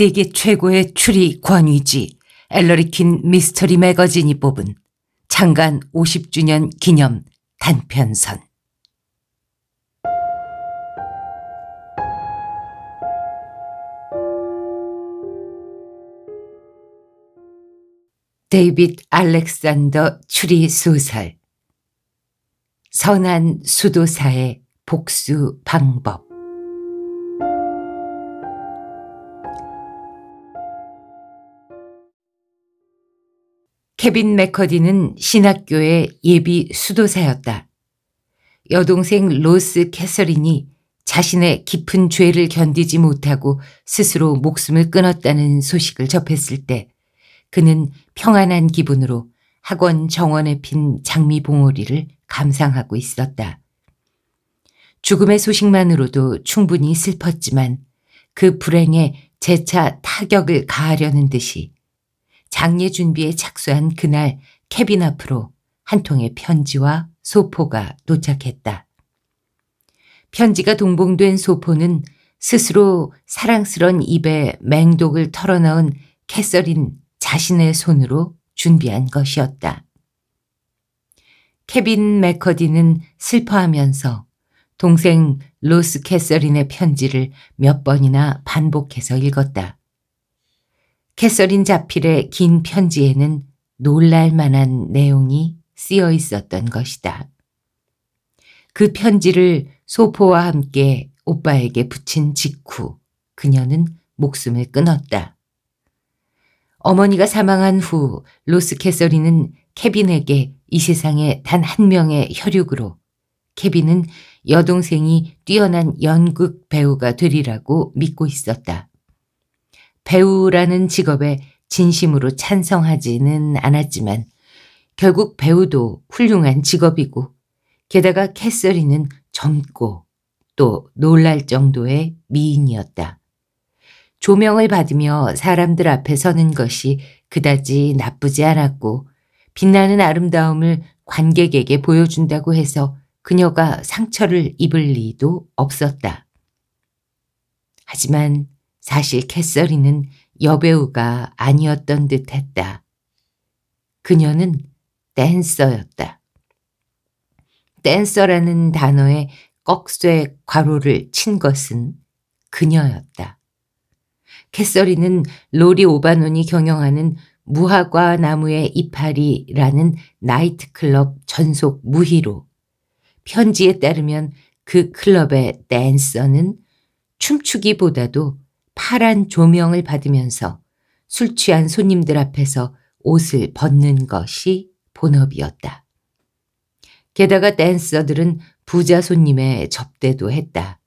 세계 최고의 추리 권위지 엘러리킨 미스터리 매거진이 뽑은 창간 50주년 기념 단편선. 데이빗 알렉산더 추리 소설 선한 수도사의 복수 방법 케빈 맥커디는 신학교의 예비 수도사였다. 여동생 로스 캐서린이 자신의 깊은 죄를 견디지 못하고 스스로 목숨을 끊었다는 소식을 접했을 때 그는 평안한 기분으로 학원 정원에 핀 장미 봉오리를 감상하고 있었다. 죽음의 소식만으로도 충분히 슬펐지만 그 불행에 재차 타격을 가하려는 듯이 장례 준비에 착수한 그날 케빈 앞으로 한 통의 편지와 소포가 도착했다. 편지가 동봉된 소포는 스스로 사랑스런 입에 맹독을 털어넣은 캐서린 자신의 손으로 준비한 것이었다. 케빈 맥커디는 슬퍼하면서 동생 로스 캐서린의 편지를 몇 번이나 반복해서 읽었다. 캐서린 자필의 긴 편지에는 놀랄 만한 내용이 쓰여 있었던 것이다. 그 편지를 소포와 함께 오빠에게 붙인 직후 그녀는 목숨을 끊었다. 어머니가 사망한 후 로스 캐서린은 케빈에게 이 세상에 단 한 명의 혈육으로 케빈은 여동생이 뛰어난 연극 배우가 되리라고 믿고 있었다. 배우라는 직업에 진심으로 찬성하지는 않았지만 결국 배우도 훌륭한 직업이고 게다가 캐서린은 젊고 또 놀랄 정도의 미인이었다. 조명을 받으며 사람들 앞에 서는 것이 그다지 나쁘지 않았고 빛나는 아름다움을 관객에게 보여준다고 해서 그녀가 상처를 입을 리도 없었다. 하지만 사실 캐서린은 여배우가 아니었던 듯 했다. 그녀는 댄서였다. 댄서라는 단어에 꺽쇠 괄호를 친 것은 그녀였다. 캐서린은 로리 오바논이 경영하는 무화과 나무의 이파리라는 나이트클럽 전속 무희로 편지에 따르면 그 클럽의 댄서는 춤추기보다도 파란 조명을 받으면서 술 취한 손님들 앞에서 옷을 벗는 것이 본업이었다. 게다가 댄서들은 부자 손님의 접대도 했다.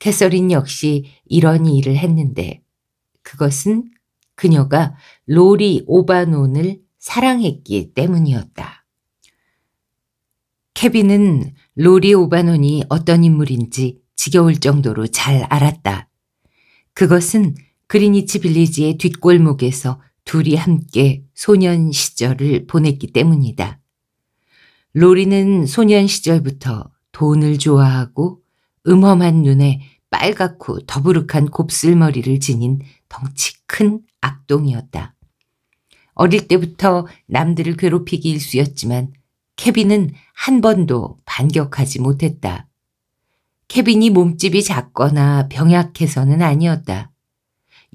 캐서린 역시 이런 일을 했는데 그것은 그녀가 로리 오바논을 사랑했기 때문이었다. 케빈은 로리 오바논이 어떤 인물인지 지겨울 정도로 잘 알았다. 그것은 그리니치 빌리지의 뒷골목에서 둘이 함께 소년 시절을 보냈기 때문이다. 로리는 소년 시절부터 돈을 좋아하고 음험한 눈에 빨갛고 더부룩한 곱슬머리를 지닌 덩치 큰 악동이었다. 어릴 때부터 남들을 괴롭히기 일쑤였지만 케빈은 한 번도 반격하지 못했다. 케빈이 몸집이 작거나 병약해서는 아니었다.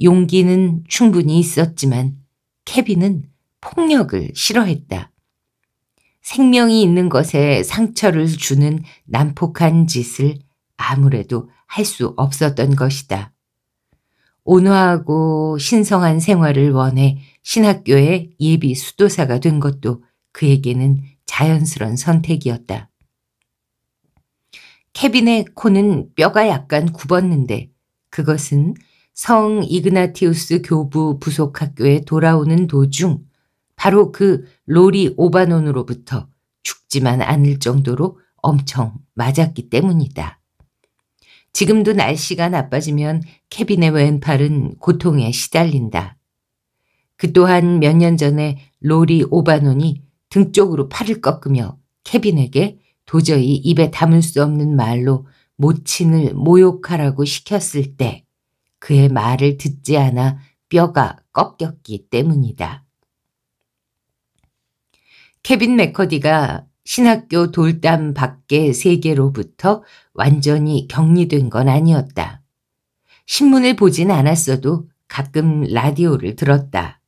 용기는 충분히 있었지만 케빈은 폭력을 싫어했다. 생명이 있는 것에 상처를 주는 난폭한 짓을 아무래도 할 수 없었던 것이다. 온화하고 신성한 생활을 원해 신학교의 예비 수도사가 된 것도 그에게는 자연스런 선택이었다. 케빈의 코는 뼈가 약간 굽었는데 그것은 성 이그나티우스 교부 부속학교에 돌아오는 도중 바로 그 로리 오바논으로부터 죽지만 않을 정도로 엄청 맞았기 때문이다. 지금도 날씨가 나빠지면 케빈의 왼팔은 고통에 시달린다. 그 또한 몇 년 전에 로리 오바논이 등 쪽으로 팔을 꺾으며 케빈에게 도저히 입에 담을 수 없는 말로 모친을 모욕하라고 시켰을 때 그의 말을 듣지 않아 뼈가 꺾였기 때문이다. 케빈 맥커디가 신학교 돌담 밖의 세계로부터 완전히 격리된 건 아니었다. 신문을 보진 않았어도 가끔 라디오를 들었다.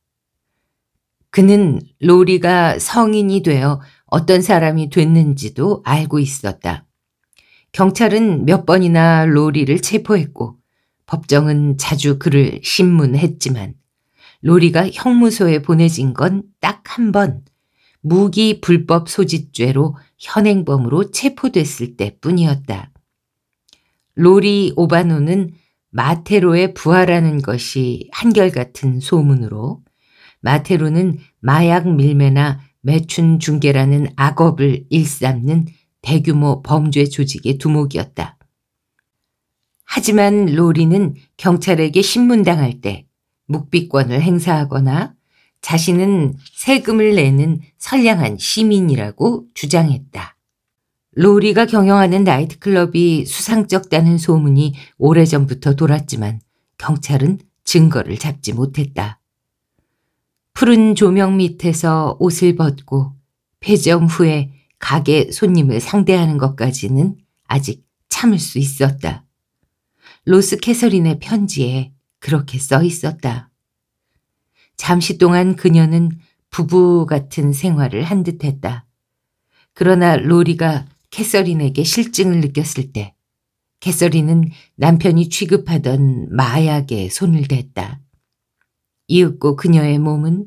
그는 로리가 성인이 되어 어떤 사람이 됐는지도 알고 있었다. 경찰은 몇 번이나 로리를 체포했고 법정은 자주 그를 신문했지만 로리가 형무소에 보내진 건 딱 한 번 무기 불법 소지죄로 현행범으로 체포됐을 때뿐이었다. 로리 오바노는 마테로의 부하라는 것이 한결같은 소문으로 마테로는 마약 밀매나 매춘 중개라는 악업을 일삼는 대규모 범죄 조직의 두목이었다. 하지만 로리는 경찰에게 신문당할 때 묵비권을 행사하거나 자신은 세금을 내는 선량한 시민이라고 주장했다. 로리가 경영하는 나이트클럽이 수상쩍다는 소문이 오래전부터 돌았지만 경찰은 증거를 잡지 못했다. 푸른 조명 밑에서 옷을 벗고 폐점 후에 가게 손님을 상대하는 것까지는 아직 참을 수 있었다. 로스 캐서린의 편지에 그렇게 써 있었다. 잠시 동안 그녀는 부부 같은 생활을 한 듯했다. 그러나 로리가 캐서린에게 실증을 느꼈을 때 캐서린은 남편이 취급하던 마약에 손을 댔다. 이윽고 그녀의 몸은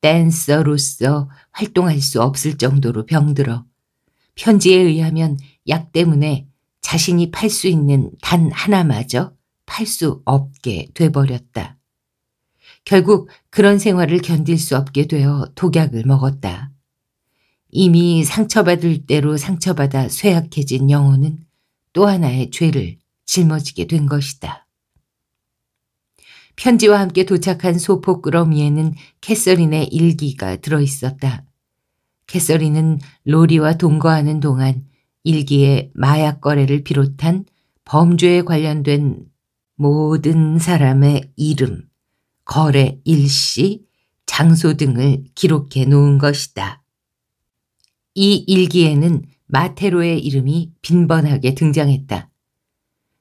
댄서로서 활동할 수 없을 정도로 병들어 편지에 의하면 약 때문에 자신이 팔 수 있는 단 하나마저 팔 수 없게 돼버렸다. 결국 그런 생활을 견딜 수 없게 되어 독약을 먹었다. 이미 상처받을 대로 상처받아 쇠약해진 영혼은 또 하나의 죄를 짊어지게 된 것이다. 편지와 함께 도착한 소포 꾸러미에는 캐서린의 일기가 들어있었다. 캐서린은 로리와 동거하는 동안 일기에 마약 거래를 비롯한 범죄에 관련된 모든 사람의 이름, 거래 일시, 장소 등을 기록해 놓은 것이다. 이 일기에는 마테로의 이름이 빈번하게 등장했다.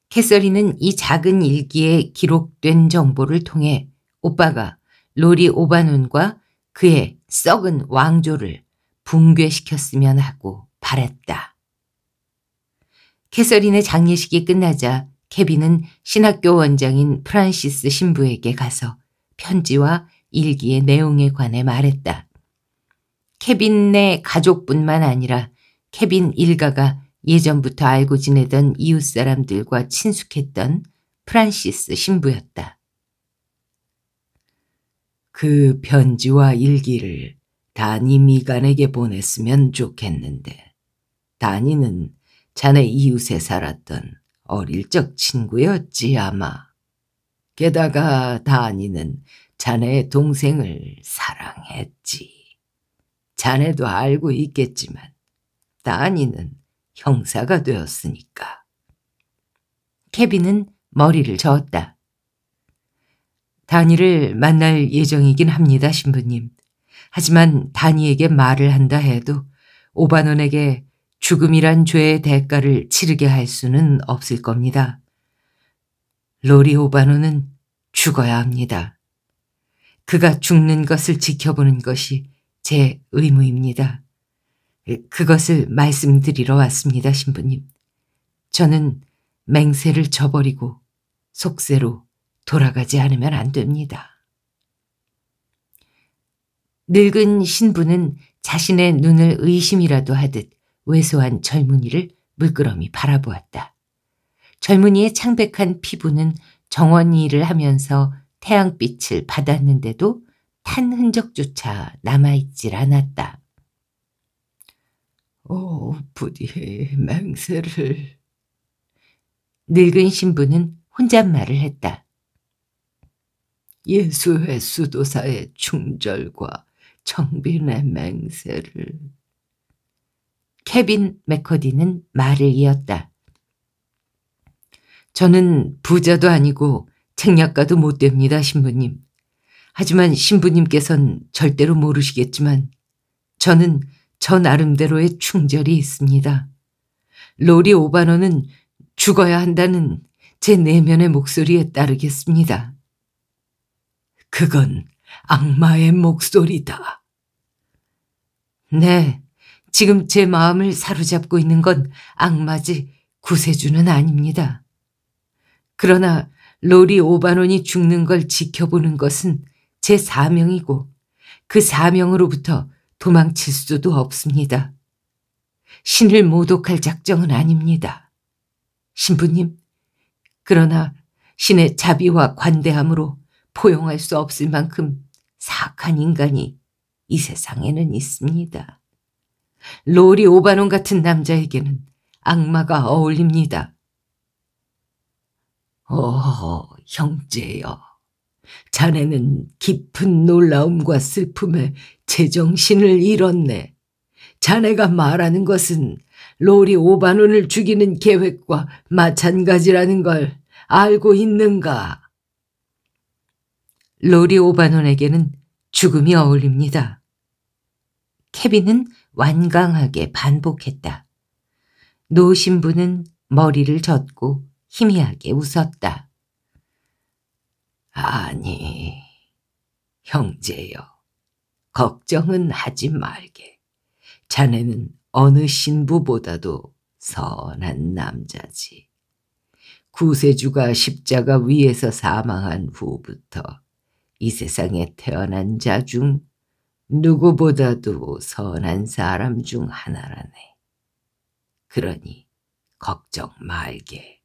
캐서린은 이 작은 일기에 기록된 정보를 통해 오빠가 로리 오바논과 그의 썩은 왕조를 붕괴시켰으면 하고 바랬다. 캐서린의 장례식이 끝나자 케빈은 신학교 원장인 프란시스 신부에게 가서 편지와 일기의 내용에 관해 말했다. 케빈의 가족뿐만 아니라 케빈 일가가 예전부터 알고 지내던 이웃 사람들과 친숙했던 프란시스 신부였다. 그 편지와 일기를 다니 미간에게 보냈으면 좋겠는데 다니는 자네 이웃에 살았던 어릴 적 친구였지 아마. 게다가 다니는 자네의 동생을 사랑했지. 자네도 알고 있겠지만 다니는 형사가 되었으니까. 케빈은 머리를 저었다. 다니를 만날 예정이긴 합니다, 신부님. 하지만 다니에게 말을 한다 해도 오바논에게 죽음이란 죄의 대가를 치르게 할 수는 없을 겁니다. 로리 오바논은 죽어야 합니다. 그가 죽는 것을 지켜보는 것이 제 의무입니다. 그것을 말씀드리러 왔습니다, 신부님. 저는 맹세를 저버리고 속세로 돌아가지 않으면 안 됩니다. 늙은 신부는 자신의 눈을 의심이라도 하듯 왜소한 젊은이를 물끄러미 바라보았다. 젊은이의 창백한 피부는 정원 일을 하면서 태양빛을 받았는데도 탄 흔적조차 남아있질 않았다. 오, 부디 맹세를. 늙은 신부는 혼잣말을 했다. 예수의 수도사의 충절과 청빈의 맹세를. 케빈 맥커디는 말을 이었다. 저는 부자도 아니고 책략가도 못 됩니다, 신부님. 하지만 신부님께선 절대로 모르시겠지만 저는 저 나름대로의 충절이 있습니다. 로리 오바노는 죽어야 한다는 제 내면의 목소리에 따르겠습니다. 그건 악마의 목소리다. 네, 지금 제 마음을 사로잡고 있는 건 악마지 구세주는 아닙니다. 그러나 로리 오바논이 죽는 걸 지켜보는 것은 제 사명이고 그 사명으로부터 도망칠 수도 없습니다. 신을 모독할 작정은 아닙니다. 신부님, 그러나 신의 자비와 관대함으로 포용할 수 없을 만큼 사악한 인간이 이 세상에는 있습니다. 로리 오바논 같은 남자에게는 악마가 어울립니다. 어, 형제여. 자네는 깊은 놀라움과 슬픔에 제정신을 잃었네. 자네가 말하는 것은 로리 오바논을 죽이는 계획과 마찬가지라는 걸 알고 있는가? 로리 오바논에게는 죽음이 어울립니다. 케빈은 완강하게 반복했다. 노 신부는 머리를 젓고 희미하게 웃었다. 아니, 형제여, 걱정은 하지 말게. 자네는 어느 신부보다도 선한 남자지. 구세주가 십자가 위에서 사망한 후부터 이 세상에 태어난 자 중 누구보다도 선한 사람 중 하나라네. 그러니 걱정 말게.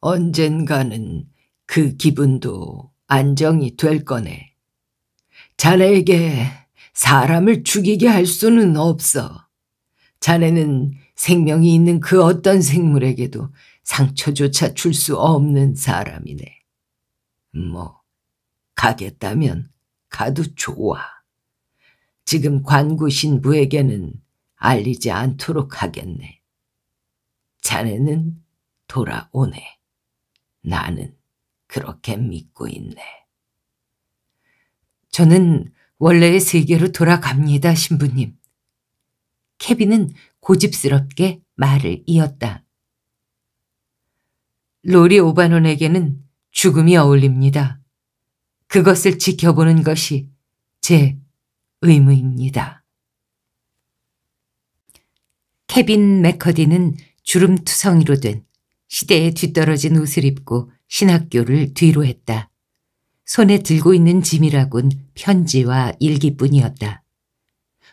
언젠가는 그 기분도 안정이 될 거네. 자네에게 사람을 죽이게 할 수는 없어. 자네는 생명이 있는 그 어떤 생물에게도 상처조차 줄 수 없는 사람이네. 뭐, 가겠다면 가도 좋아. 지금 관구 신부에게는 알리지 않도록 하겠네. 자네는 돌아오네. 나는 그렇게 믿고 있네. 저는 원래의 세계로 돌아갑니다, 신부님. 케빈은 고집스럽게 말을 이었다. 로리 오바논에게는 죽음이 어울립니다. 그것을 지켜보는 것이 제 의무입니다. 케빈 맥커디는 주름투성이로 된 시대에 뒤떨어진 옷을 입고 신학교를 뒤로 했다. 손에 들고 있는 짐이라곤 편지와 일기뿐이었다.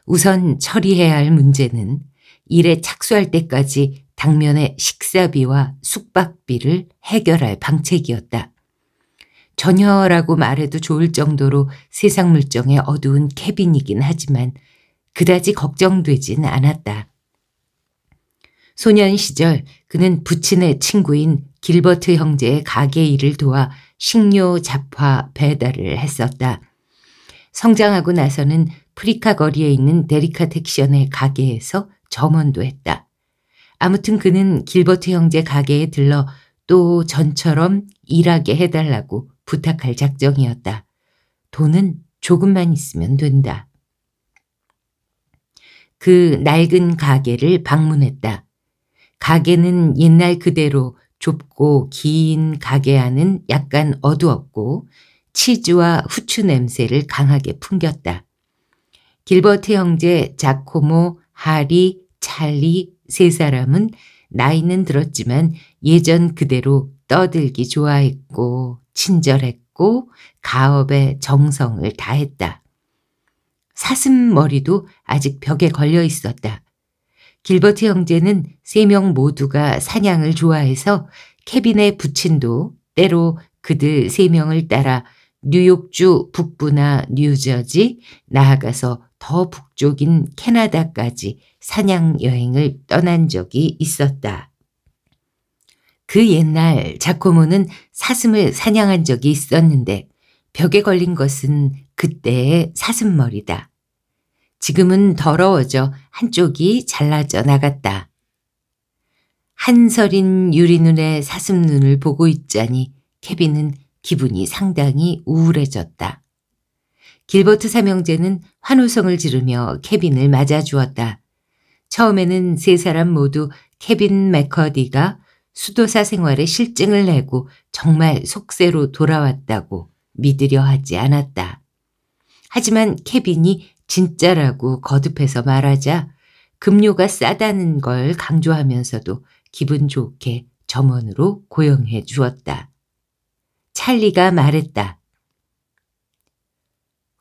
우선 처리해야 할 문제는 일에 착수할 때까지 당면의 식사비와 숙박비를 해결할 방책이었다. 전혀라고 말해도 좋을 정도로 세상 물정에 어두운 케빈이긴 하지만 그다지 걱정되진 않았다. 소년 시절 그는 부친의 친구인 길버트 형제의 가게 일을 도와 식료 잡화 배달을 했었다. 성장하고 나서는 프리카 거리에 있는 데리카 텍션의 가게에서 점원도 했다. 아무튼 그는 길버트 형제 가게에 들러 또 전처럼 일하게 해달라고 부탁할 작정이었다. 돈은 조금만 있으면 된다. 그 낡은 가게를 방문했다. 가게는 옛날 그대로 좁고 긴 가게 안은 약간 어두웠고 치즈와 후추 냄새를 강하게 풍겼다. 길버트 형제 자코모, 하리, 찰리 세 사람은 나이는 들었지만 예전 그대로 떠들기 좋아했고 친절했고 가업에 정성을 다했다. 사슴머리도 아직 벽에 걸려 있었다. 길버트 형제는 세 명 모두가 사냥을 좋아해서 케빈의 부친도 때로 그들 세 명을 따라 뉴욕주 북부나 뉴저지, 나아가서 더 북쪽인 캐나다까지 사냥 여행을 떠난 적이 있었다. 그 옛날 자코모는 사슴을 사냥한 적이 있었는데 벽에 걸린 것은 그때의 사슴머리다. 지금은 더러워져 한쪽이 잘라져 나갔다. 한설인 유리눈의 사슴눈을 보고 있자니 케빈은 기분이 상당히 우울해졌다. 길버트 삼형제는 환호성을 지르며 케빈을 맞아주었다. 처음에는 세 사람 모두 케빈 맥커디가 수도사 생활에 실증을 내고 정말 속세로 돌아왔다고 믿으려 하지 않았다. 하지만 케빈이 진짜라고 거듭해서 말하자 급료가 싸다는 걸 강조하면서도 기분 좋게 점원으로 고용해 주었다. 찰리가 말했다.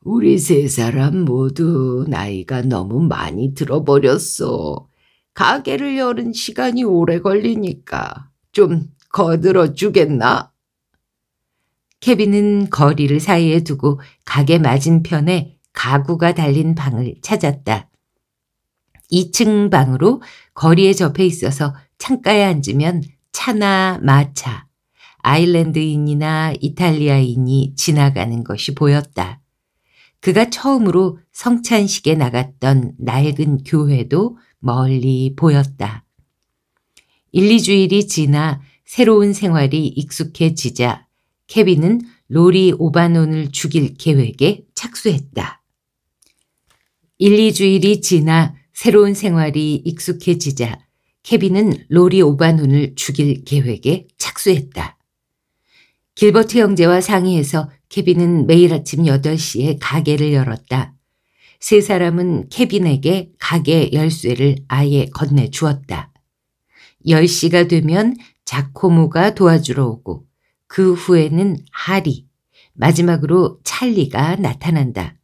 우리 세 사람 모두 나이가 너무 많이 들어버렸어. 가게를 여는 시간이 오래 걸리니까 좀 거들어 주겠나? 케빈은 거리를 사이에 두고 가게 맞은편에 가구가 달린 방을 찾았다. 2층 방으로 거리에 접해 있어서 창가에 앉으면 차나 마차, 아일랜드인이나 이탈리아인이 지나가는 것이 보였다. 그가 처음으로 성찬식에 나갔던 낡은 교회도 멀리 보였다. 1, 2주일이 지나 새로운 생활이 익숙해지자 케빈은 로리 오바논을 죽일 계획에 착수했다. 1, 2주일이 지나 새로운 생활이 익숙해지자 케빈은 로리 오바논을 죽일 계획에 착수했다. 길버트 형제와 상의해서 케빈은 매일 아침 8시에 가게를 열었다. 세 사람은 케빈에게 가게 열쇠를 아예 건네주었다. 10시가 되면 자코모가 도와주러 오고 그 후에는 하리, 마지막으로 찰리가 나타난다.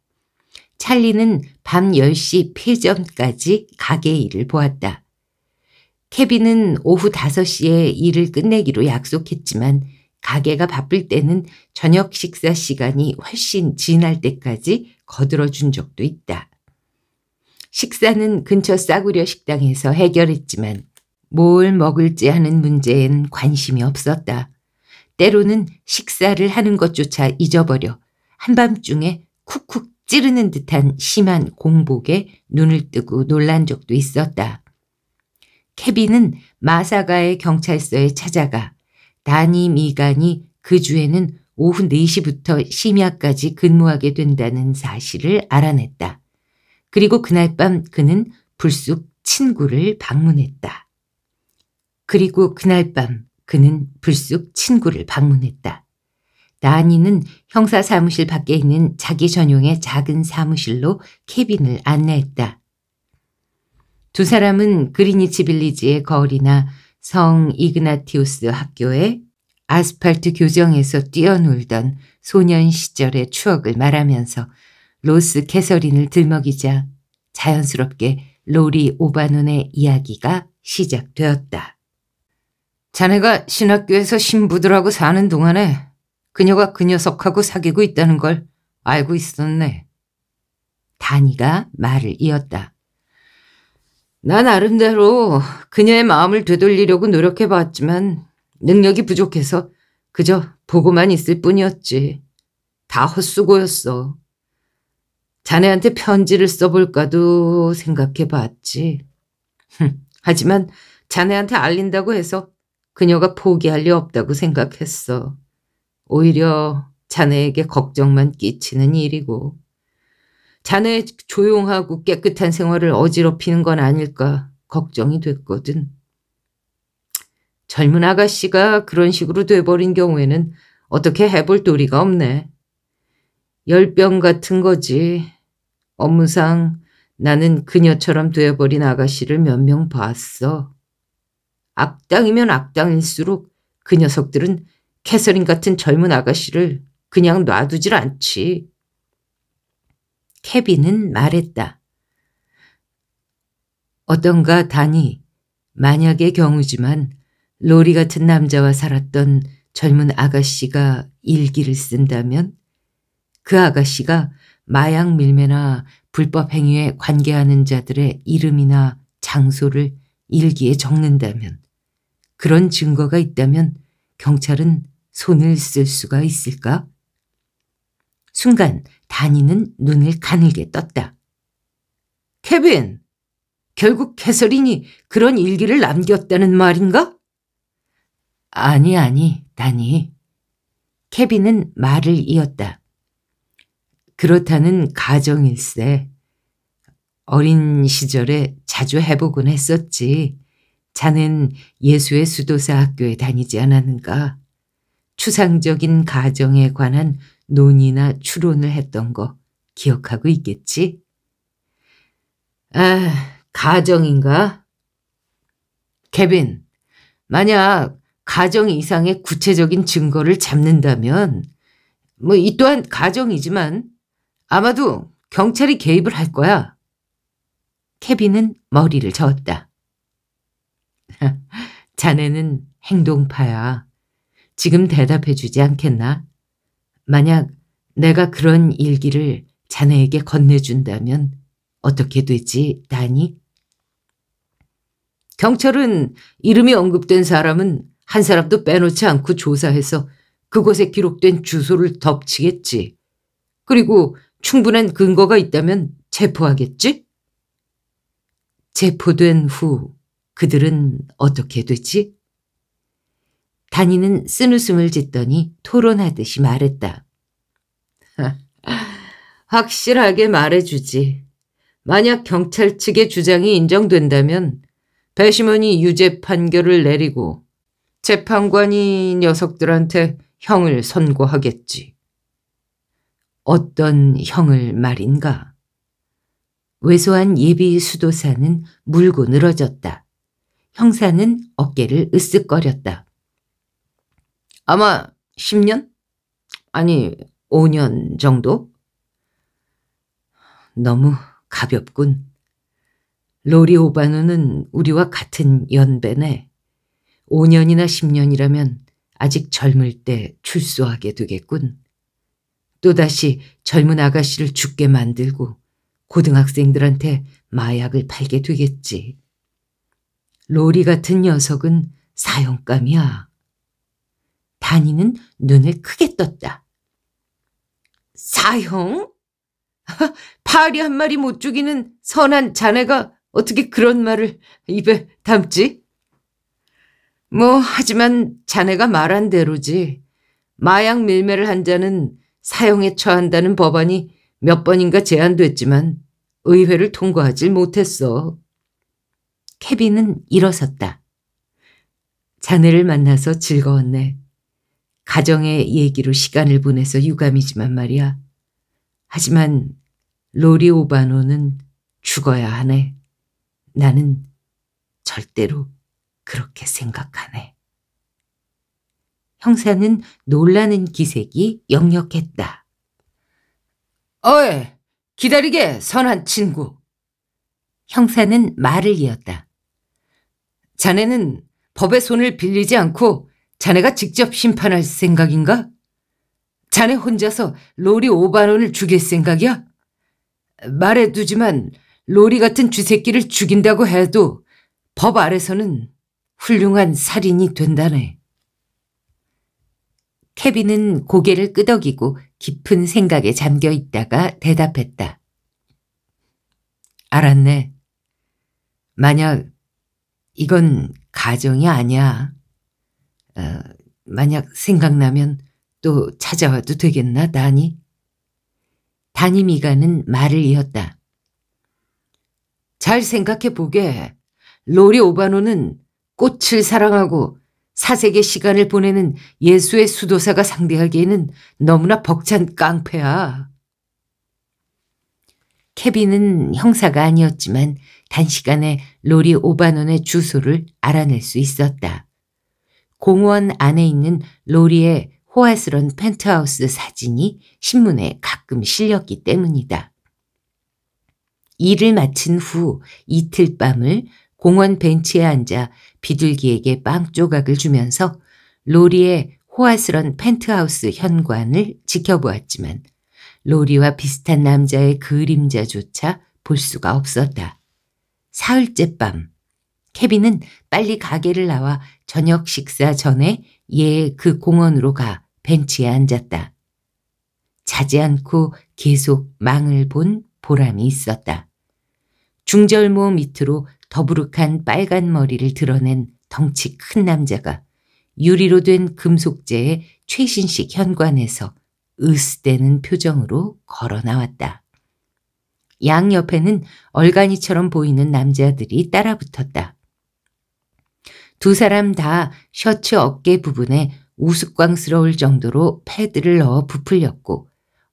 찰리는 밤 10시 폐점까지 가게 일을 보았다. 케빈은 오후 5시에 일을 끝내기로 약속했지만 가게가 바쁠 때는 저녁 식사 시간이 훨씬 지날 때까지 거들어 준 적도 있다. 식사는 근처 싸구려 식당에서 해결했지만 뭘 먹을지 하는 문제엔 관심이 없었다. 때로는 식사를 하는 것조차 잊어버려 한밤중에 쿡쿡 찌르는 듯한 심한 공복에 눈을 뜨고 놀란 적도 있었다. 케빈은 마사가의 경찰서에 찾아가 다니 미간이 그 주에는 오후 4시부터 심야까지 근무하게 된다는 사실을 알아냈다. 그리고 그날 밤 그는 불쑥 친구를 방문했다. 그리고 그날 밤 그는 불쑥 친구를 방문했다. 다니는 형사 사무실 밖에 있는 자기 전용의 작은 사무실로 케빈을 안내했다. 두 사람은 그리니치 빌리지의 거리나 성 이그나티우스 학교에 아스팔트 교정에서 뛰어놀던 소년 시절의 추억을 말하면서 로스 캐서린을 들먹이자 자연스럽게 로리 오바논의 이야기가 시작되었다. 자네가 신학교에서 신부들하고 사는 동안에 그녀가 그 녀석하고 사귀고 있다는 걸 알고 있었네. 다니가 말을 이었다. 난 나름대로 그녀의 마음을 되돌리려고 노력해봤지만 능력이 부족해서 그저 보고만 있을 뿐이었지. 다 헛수고였어. 자네한테 편지를 써볼까도 생각해봤지. 하지만 자네한테 알린다고 해서 그녀가 포기할 리 없다고 생각했어. 오히려 자네에게 걱정만 끼치는 일이고 자네의 조용하고 깨끗한 생활을 어지럽히는 건 아닐까 걱정이 됐거든. 젊은 아가씨가 그런 식으로 돼버린 경우에는 어떻게 해볼 도리가 없네. 열병 같은 거지. 업무상 나는 그녀처럼 되어버린 아가씨를 몇 명 봤어. 악당이면 악당일수록 그 녀석들은 캐서린 같은 젊은 아가씨를 그냥 놔두질 않지. 케빈은 말했다. 어떤가 다니, 만약의 경우지만 로리 같은 남자와 살았던 젊은 아가씨가 일기를 쓴다면 그 아가씨가 마약 밀매나 불법 행위에 관계하는 자들의 이름이나 장소를 일기에 적는다면 그런 증거가 있다면 경찰은 손을 쓸 수가 있을까? 순간 다니는 눈을 가늘게 떴다. 케빈, 결국 캐서린이 그런 일기를 남겼다는 말인가? 아니, 아니, 다니. 케빈은 말을 이었다. 그렇다는 가정일세. 어린 시절에 자주 해보곤 했었지. 자넨 예수의 수도사 학교에 다니지 않았는가? 추상적인 가정에 관한 논의나 추론을 했던 거 기억하고 있겠지? 아, 가정인가? 케빈, 만약 가정 이상의 구체적인 증거를 잡는다면, 뭐, 이 또한 가정이지만, 아마도 경찰이 개입을 할 거야. 케빈은 머리를 저었다. 자네는 행동파야. 지금 대답해 주지 않겠나? 만약 내가 그런 일기를 자네에게 건네준다면 어떻게 되지, 다니? 경찰은 이름이 언급된 사람은 한 사람도 빼놓지 않고 조사해서 그곳에 기록된 주소를 덮치겠지. 그리고 충분한 근거가 있다면 체포하겠지? 체포된 후 그들은 어떻게 되지? 다니는 쓴웃음을 짓더니 토론하듯이 말했다. 확실하게 말해주지. 만약 경찰 측의 주장이 인정된다면 배심원이 유죄 판결을 내리고 재판관이 녀석들한테 형을 선고하겠지. 어떤 형을 말인가? 왜소한 예비 수도사는 물고 늘어졌다. 형사는 어깨를 으쓱거렸다. 아마 10년? 아니, 5년 정도? 너무 가볍군. 로리 오바노는 우리와 같은 연배네. 5년이나 10년이라면 아직 젊을 때 출소하게 되겠군. 또다시 젊은 아가씨를 죽게 만들고 고등학생들한테 마약을 팔게 되겠지. 로리 같은 녀석은 사형감이야. 다니는 눈을 크게 떴다. 사형? 파리 한 마리 못 죽이는 선한 자네가 어떻게 그런 말을 입에 담지? 뭐, 하지만 자네가 말한 대로지. 마약 밀매를 한 자는 사형에 처한다는 법안이 몇 번인가 제안됐지만 의회를 통과하지 못했어. 케빈은 일어섰다. 자네를 만나서 즐거웠네. 가정의 얘기로 시간을 보내서 유감이지만 말이야. 하지만 로리 오바노는 죽어야 하네. 나는 절대로 그렇게 생각하네. 형사는 놀라는 기색이 역력했다. 어이, 기다리게, 선한 친구. 형사는 말을 이었다. 자네는 법의 손을 빌리지 않고 자네가 직접 심판할 생각인가? 자네 혼자서 로리 오반원을 죽일 생각이야? 말해두지만 로리 같은 쥐새끼를 죽인다고 해도 법 아래서는 훌륭한 살인이 된다네. 케빈은 고개를 끄덕이고 깊은 생각에 잠겨 있다가 대답했다. 알았네. 만약 이건 가정이 아니야. 어, 만약 생각나면 또 찾아와도 되겠나, 다니? 다니 미가는 말을 이었다. 잘 생각해 보게. 로리 오바노는 꽃을 사랑하고 사색의 시간을 보내는 예수의 수도사가 상대하기에는 너무나 벅찬 깡패야. 케빈은 형사가 아니었지만 단시간에 로리 오바논의 주소를 알아낼 수 있었다. 공원 안에 있는 로리의 호화스런 펜트하우스 사진이 신문에 가끔 실렸기 때문이다. 일을 마친 후 이틀 밤을 공원 벤치에 앉아 비둘기에게 빵 조각을 주면서 로리의 호화스런 펜트하우스 현관을 지켜보았지만 로리와 비슷한 남자의 그림자조차 볼 수가 없었다. 사흘째 밤 케빈은 빨리 가게를 나와 저녁 식사 전에 얘 그 공원으로 가 벤치에 앉았다. 자지 않고 계속 망을 본 보람이 있었다. 중절모 밑으로 더부룩한 빨간 머리를 드러낸 덩치 큰 남자가 유리로 된 금속재의 최신식 현관에서 으스대는 표정으로 걸어 나왔다. 양 옆에는 얼간이처럼 보이는 남자들이 따라붙었다. 두 사람 다 셔츠 어깨 부분에 우스꽝스러울 정도로 패드를 넣어 부풀렸고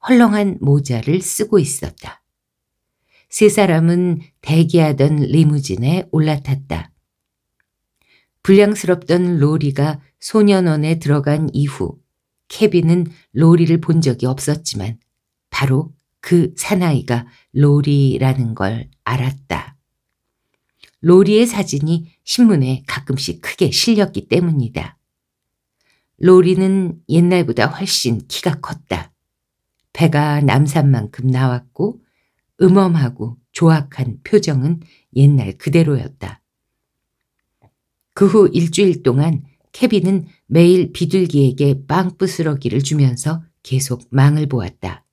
헐렁한 모자를 쓰고 있었다. 세 사람은 대기하던 리무진에 올라탔다. 불량스럽던 로리가 소년원에 들어간 이후 케빈은 로리를 본 적이 없었지만 바로 그 사나이가 로리라는 걸 알았다. 로리의 사진이 신문에 가끔씩 크게 실렸기 때문이다. 로리는 옛날보다 훨씬 키가 컸다. 배가 남산만큼 나왔고 음험하고 조악한 표정은 옛날 그대로였다. 그 후 일주일 동안 케빈은 매일 비둘기에게 빵 부스러기를 주면서 계속 망을 보았다.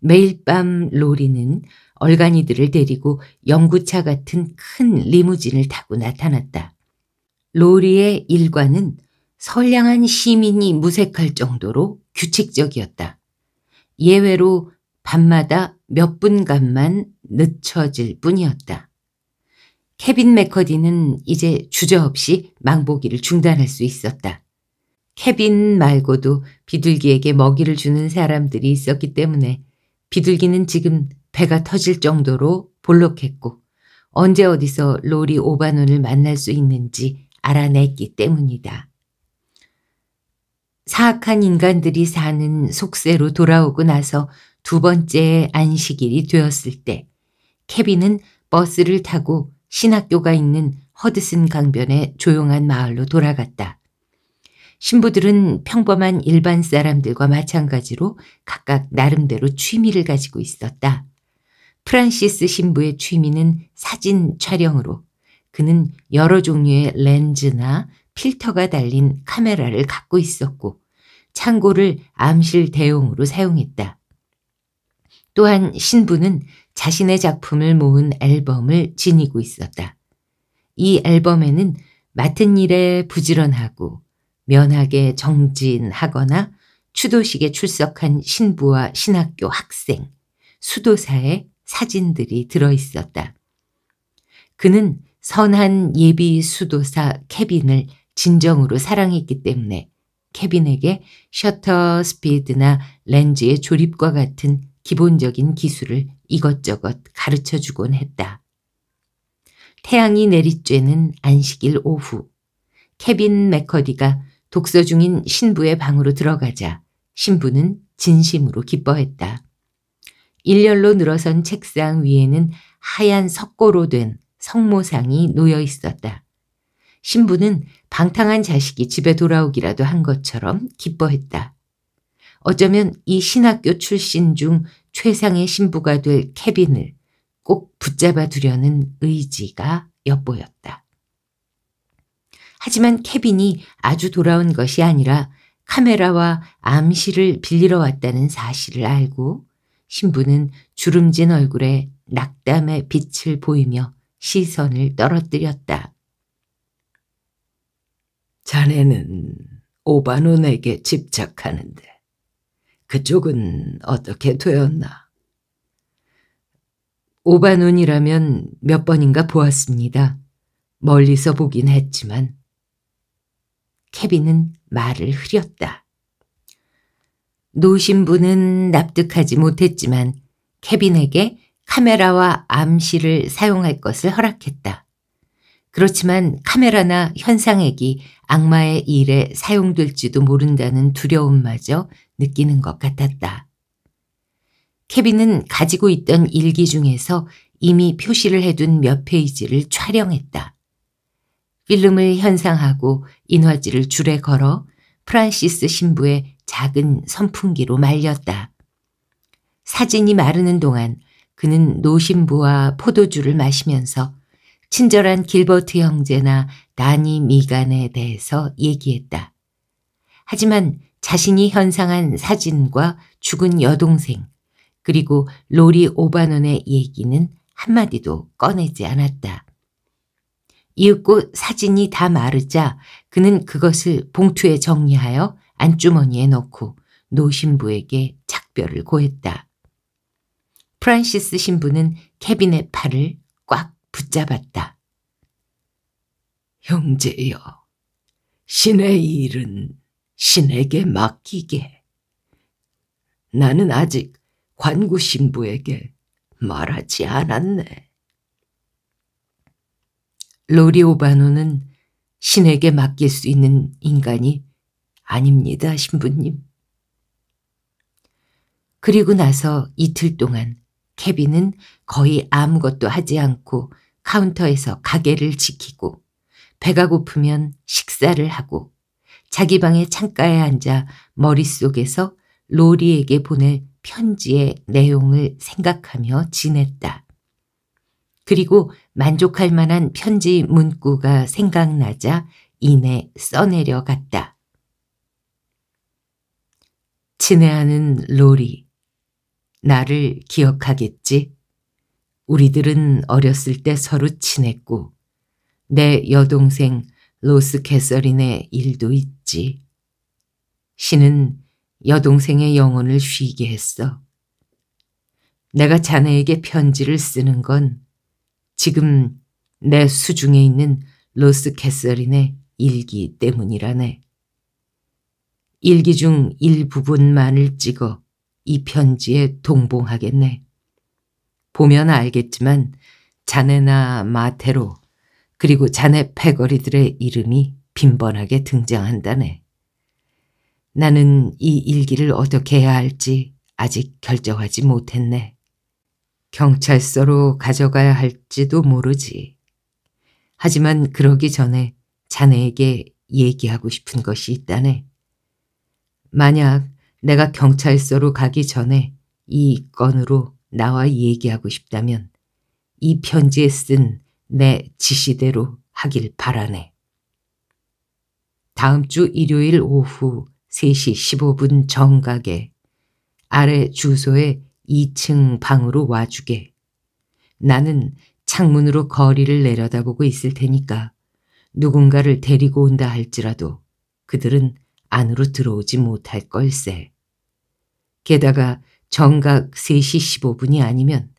매일 밤 로리는 얼간이들을 데리고 연구차 같은 큰 리무진을 타고 나타났다. 로리의 일과는 선량한 시민이 무색할 정도로 규칙적이었다. 예외로 밤마다 몇 분간만 늦춰질 뿐이었다. 케빈 맥커디는 이제 주저없이 망보기를 중단할 수 있었다. 케빈 말고도 비둘기에게 먹이를 주는 사람들이 있었기 때문에 비둘기는 지금 배가 터질 정도로 볼록했고 언제 어디서 로리 오바논을 만날 수 있는지 알아냈기 때문이다. 사악한 인간들이 사는 속세로 돌아오고 나서 두 번째 안식일이 되었을 때 케빈은 버스를 타고 신학교가 있는 허드슨 강변의 조용한 마을로 돌아갔다. 신부들은 평범한 일반 사람들과 마찬가지로 각각 나름대로 취미를 가지고 있었다. 프란시스 신부의 취미는 사진 촬영으로 그는 여러 종류의 렌즈나 필터가 달린 카메라를 갖고 있었고 창고를 암실 대용으로 사용했다. 또한 신부는 자신의 작품을 모은 앨범을 지니고 있었다. 이 앨범에는 맡은 일에 부지런하고 면하게 정진하거나 추도식에 출석한 신부와 신학교 학생, 수도사의 사진들이 들어 있었다. 그는 선한 예비 수도사 케빈을 진정으로 사랑했기 때문에 케빈에게 셔터 스피드나 렌즈의 조립과 같은 기본적인 기술을 이것저것 가르쳐 주곤 했다. 태양이 내리쬐는 안식일 오후 케빈 맥커디가 독서 중인 신부의 방으로 들어가자 신부는 진심으로 기뻐했다. 일렬로 늘어선 책상 위에는 하얀 석고로 된 성모상이 놓여 있었다. 신부는 방탕한 자식이 집에 돌아오기라도 한 것처럼 기뻐했다. 어쩌면 이 신학교 출신 중 최상의 신부가 될 케빈을 꼭 붙잡아 두려는 의지가 엿보였다. 하지만 케빈이 아주 돌아온 것이 아니라 카메라와 암시를 빌리러 왔다는 사실을 알고 신부는 주름진 얼굴에 낙담의 빛을 보이며 시선을 떨어뜨렸다. 자네는 오바논에게 집착하는데 그쪽은 어떻게 되었나? 오바논이라면 몇 번인가 보았습니다. 멀리서 보긴 했지만 케빈은 말을 흐렸다. 노신부는 납득하지 못했지만 케빈에게 카메라와 암시를 사용할 것을 허락했다. 그렇지만 카메라나 현상액이 악마의 일에 사용될지도 모른다는 두려움마저 느끼는 것 같았다. 케빈은 가지고 있던 일기 중에서 이미 표시를 해둔 몇 페이지를 촬영했다. 필름을 현상하고 인화지를 줄에 걸어 프란시스 신부의 작은 선풍기로 말렸다. 사진이 마르는 동안 그는 노신부와 포도주를 마시면서 친절한 길버트 형제나 다니 미간에 대해서 얘기했다. 하지만 자신이 현상한 사진과 죽은 여동생, 그리고 로리 오바논의 얘기는 한마디도 꺼내지 않았다. 이윽고 사진이 다 마르자 그는 그것을 봉투에 정리하여 안주머니에 넣고 노신부에게 작별을 고했다. 프란시스 신부는 케빈의 팔을 꽉 붙잡았다. 형제여, 신의 일은 신에게 맡기게. 나는 아직 관구 신부에게 말하지 않았네. 로리 오바노는 신에게 맡길 수 있는 인간이 아닙니다, 신부님. 그리고 나서 이틀 동안 케빈은 거의 아무것도 하지 않고 카운터에서 가게를 지키고 배가 고프면 식사를 하고 자기 방의 창가에 앉아 머릿속에서 로리에게 보낼 편지의 내용을 생각하며 지냈다. 그리고 만족할 만한 편지 문구가 생각나자 이내 써내려 갔다. 친애하는 로리, 나를 기억하겠지? 우리들은 어렸을 때 서로 친했고 내 여동생 로스 캐서린의 일도 있지. 신은 여동생의 영혼을 쉬게 했어. 내가 자네에게 편지를 쓰는 건 지금 내 수중에 있는 로스 캐서린의 일기 때문이라네. 일기 중 일부분만을 찍어 이 편지에 동봉하겠네. 보면 알겠지만 자네나 마테로 그리고 자네 패거리들의 이름이 빈번하게 등장한다네. 나는 이 일기를 어떻게 해야 할지 아직 결정하지 못했네. 경찰서로 가져가야 할지도 모르지. 하지만 그러기 전에 자네에게 얘기하고 싶은 것이 있다네. 만약 내가 경찰서로 가기 전에 이 건으로 나와 얘기하고 싶다면 이 편지에 쓴 내 지시대로 하길 바라네. 다음 주 일요일 오후 3시 15분 정각에 아래 주소에 2층 방으로 와주게. 나는 창문으로 거리를 내려다보고 있을 테니까 누군가를 데리고 온다 할지라도 그들은 안으로 들어오지 못할 걸세. 게다가 정각 3시 15분이 아니면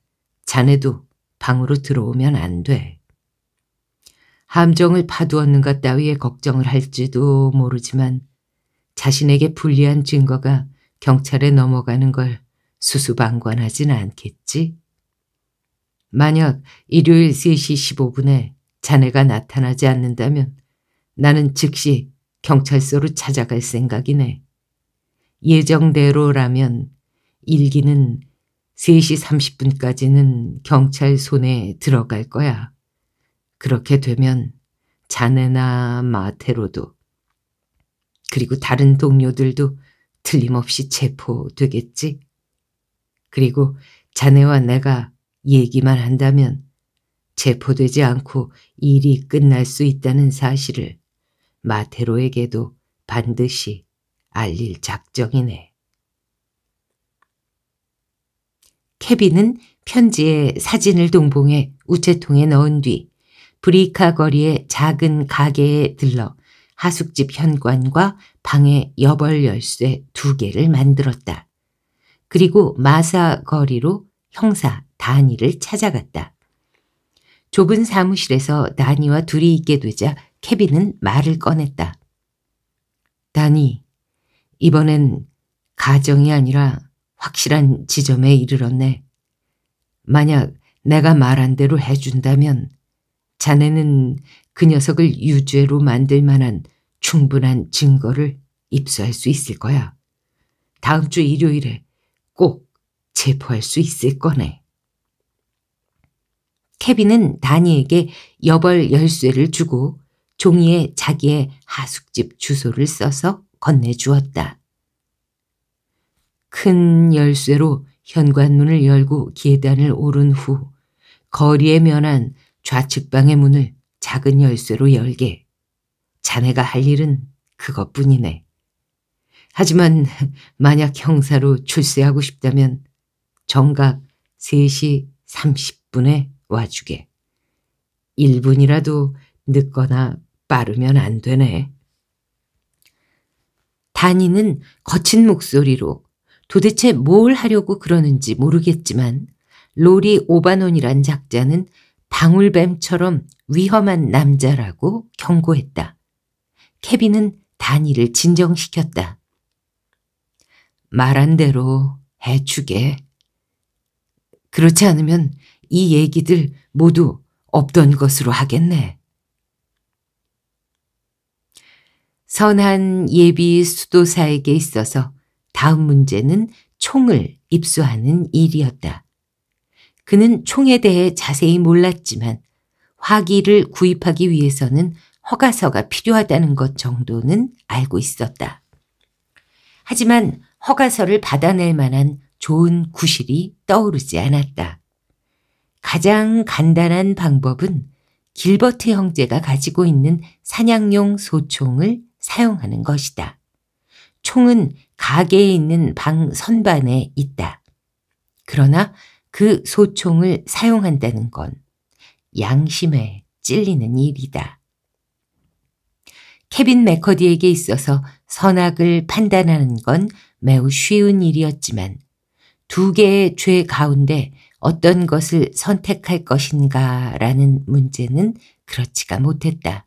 자네도 방으로 들어오면 안 돼. 함정을 파두었는 것 따위에 걱정을 할지도 모르지만 자신에게 불리한 증거가 경찰에 넘어가는 걸 수수방관하진 않겠지? 만약 일요일 3시 15분에 자네가 나타나지 않는다면 나는 즉시 경찰서로 찾아갈 생각이네. 예정대로라면 일기는 3시 30분까지는 경찰 손에 들어갈 거야. 그렇게 되면 자네나 마테로도 그리고 다른 동료들도 틀림없이 체포되겠지. 그리고 자네와 내가 얘기만 한다면 체포되지 않고 일이 끝날 수 있다는 사실을 마테로에게도 반드시 알릴 작정이네. 케빈은 편지에 사진을 동봉해 우체통에 넣은 뒤 브리카 거리의 작은 가게에 들러 하숙집 현관과 방의 여벌 열쇠 두 개를 만들었다. 그리고 마사 거리로 형사 다니를 찾아갔다. 좁은 사무실에서 다니와 둘이 있게 되자 케빈은 말을 꺼냈다. 다니, 이번엔 가정이 아니라 확실한 지점에 이르렀네. 만약 내가 말한 대로 해준다면 자네는 그 녀석을 유죄로 만들 만한 충분한 증거를 입수할 수 있을 거야. 다음 주 일요일에 꼭 체포할 수 있을 거네. 케빈은 다니에게 여벌 열쇠를 주고 종이에 자기의 하숙집 주소를 써서 건네주었다. 큰 열쇠로 현관문을 열고 계단을 오른 후 거리에 면한 좌측방의 문을 작은 열쇠로 열게. 자네가 할 일은 그것뿐이네. 하지만 만약 형사로 출세하고 싶다면 정각 3시 30분에 와주게. 1분이라도 늦거나 빠르면 안 되네. 다니는 거친 목소리로 도대체 뭘 하려고 그러는지 모르겠지만 로리 오바논이란 작자는 방울뱀처럼 위험한 남자라고 경고했다. 케빈은 다니를 진정시켰다. 말한 대로 해주게. 그렇지 않으면 이 얘기들 모두 없던 것으로 하겠네. 선한 예비 수도사에게 있어서 다음 문제는 총을 입수하는 일이었다. 그는 총에 대해 자세히 몰랐지만 화기를 구입하기 위해서는 허가서가 필요하다는 것 정도는 알고 있었다. 하지만 허가서를 받아낼 만한 좋은 구실이 떠오르지 않았다. 가장 간단한 방법은 길버트 형제가 가지고 있는 사냥용 소총을 사용하는 것이다. 총은 가게에 있는 방 선반에 있다. 그러나 그 소총을 사용한다는 건 양심에 찔리는 일이다. 케빈 맥커디에게 있어서 선악을 판단하는 건 매우 쉬운 일이었지만 두 개의 죄 가운데 어떤 것을 선택할 것인가 라는 문제는 그렇지가 못했다.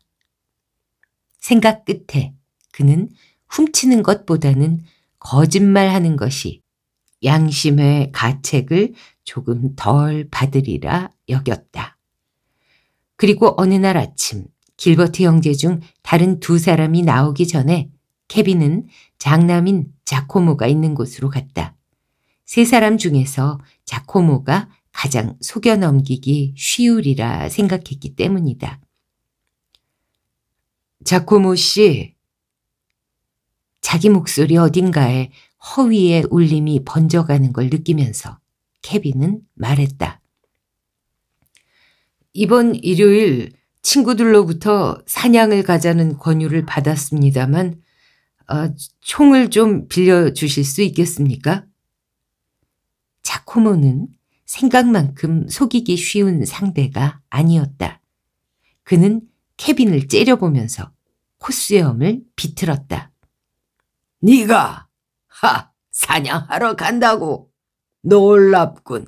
생각 끝에 그는 훔치는 것보다는 거짓말하는 것이 양심의 가책을 조금 덜 받으리라 여겼다. 그리고 어느 날 아침 길버트 형제 중 다른 두 사람이 나오기 전에 케빈은 장남인 자코모가 있는 곳으로 갔다. 세 사람 중에서 자코모가 가장 속여 넘기기 쉬우리라 생각했기 때문이다. 자코모 씨. 자기 목소리 어딘가에 허위의 울림이 번져가는 걸 느끼면서 케빈은 말했다. 이번 일요일 친구들로부터 사냥을 가자는 권유를 받았습니다만 어, 총을 좀 빌려주실 수 있겠습니까? 자코모는 생각만큼 속이기 쉬운 상대가 아니었다. 그는 케빈을 째려보면서 코수염을 비틀었다. 네가 하 사냥하러 간다고 놀랍군.